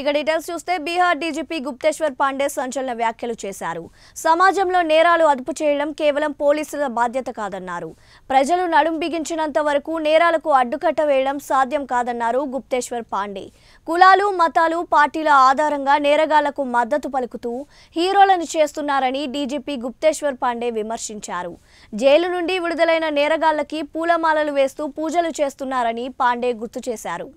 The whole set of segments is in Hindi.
ఇక డీటెయిల్స్ చూస్తే బీహార్ డీజీపీ గుప్తేశ్వర్ పాండే సంచలన వ్యాఖ్యలు చేశారు. సమాజంలో నేరాలు అదుపు చేయడం కేవలం పోలీసుల బాధ్యత కాదన్నారు. ప్రజలు నడుం బిగించినంత వరకు నేరాలకు అడ్డుకట్ట వేయడం సాధ్యం కాదన్నారు గుప్తేశ్వర్ పాండే. కులాలు మతాలు పార్టీల ఆధారంగా నేరగాళ్ళకు మద్దతు పలుకుతూ హీరోలను చేస్తున్నారని డీజీపీ గుప్తేశ్వర్ పాండే విమర్శించారు. జైలు నుండి విడుదలైన నేరగాళ్ళకి పూలమాలలు వేస్తూ పూజలు చేస్తున్నారని పాండే గుర్తు చేశారు.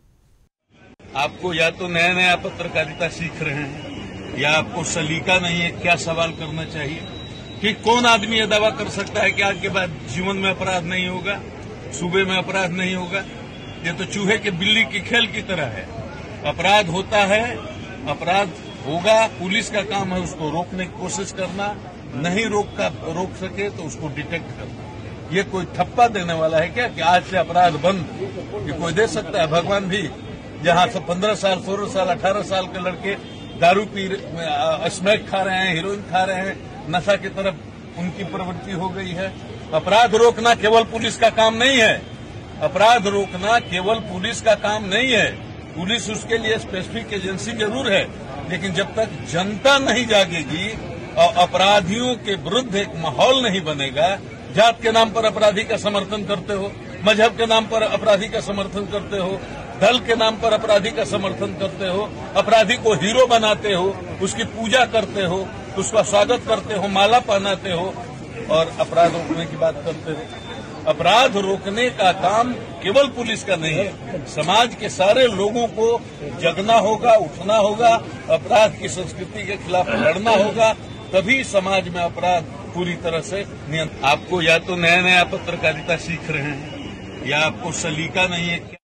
आपको या तो नया नया पत्रकारिता सीख रहे हैं, या आपको सलीका नहीं है, क्या सवाल करना चाहिए? कि कौन आदमी यह दावा कर सकता है कि आज के बाद जीवन में अपराध नहीं होगा, सूबे में अपराध नहीं होगा? ये तो चूहे के बिल्ली की खेल की तरह है। अपराध होता है, अपराध होगा, पुलिस का काम है उसको रोकने की कोशिश करना, नहीं रोक का रोक सके तो उसको डिटेक्ट करना। ये कोई थप्पा देने वाला है क्या कि आज से अपराध बंद? ये कोई दे सकता है? भगवान भी जहाँ से पंद्रह साल, सोलह साल, अठारह साल के लड़के दारू पी स्मैक खा रहे हैं, हीरोइन खा रहे हैं, नशा की तरफ़ उनकी प्रवृत्ति हो गई है। अपराध रोकना केवल पुलिस का काम नहीं है। अपराध रोकना केवल पुलिस का काम नहीं है। पुलिस उसके लिए स्पेसिफिक एजेंसी ज़रूर है, लेकिन जब तक जनता नहीं जागेगी और अपराधियों के विरुद्ध एक माहौल नहीं बनेगा। जात के नाम पर अपराधी का समर्थन करते हो, मज़हब के नाम पर अपराधी का समर्थन करते हो दल के नाम पर अपराधी का समर्थन करते हो, अपराधी को हीरो बनाते हो, उसकी पूजा करते हो, उसका स्वागत करते हो, माला पहनाते हो और अपराध रोकने की बात करते हो। अपराध रोकने का काम केवल पुलिस का नहीं है, समाज के सारे लोगों को जगना होगा, उठना होगा, अपराध की संस्कृति के खिलाफ लड़ना होगा, तभी समाज में अपराध पूरी तरह से नियंत्रण आपको या तो नया नया पत्रकारिता सीख रहे हैं, या आपको सलीका नहीं है।